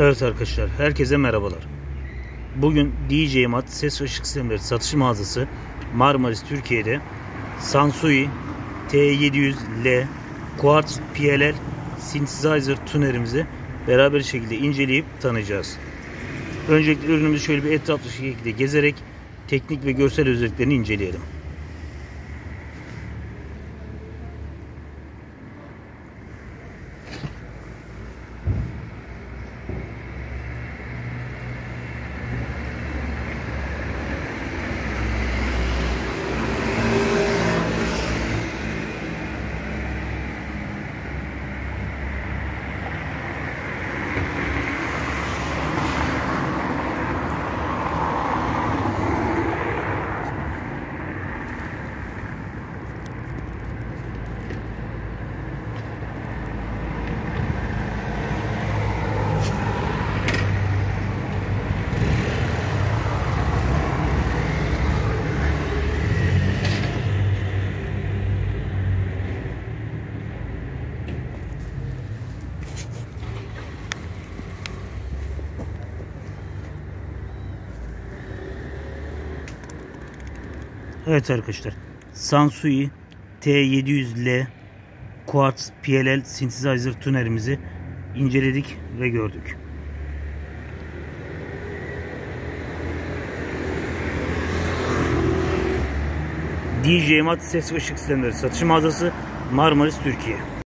Evet arkadaşlar, herkese merhabalar. Bugün DJ Mat ses ışık sistemleri satış mağazası Marmaris Türkiye'de Sansui T700L Quartz PLL Synthesizer tunerimizi beraber şekilde inceleyip tanıyacağız. Öncelikle ürünümüzü şöyle bir etraflı şekilde gezerek teknik ve görsel özelliklerini inceleyelim. Evet arkadaşlar. Sansui T700L Quartz PLL Synthesizer tunerimizi inceledik ve gördük. DJ Mat Ses ve Işık Sistemleri Satış Mağazası Marmaris Türkiye.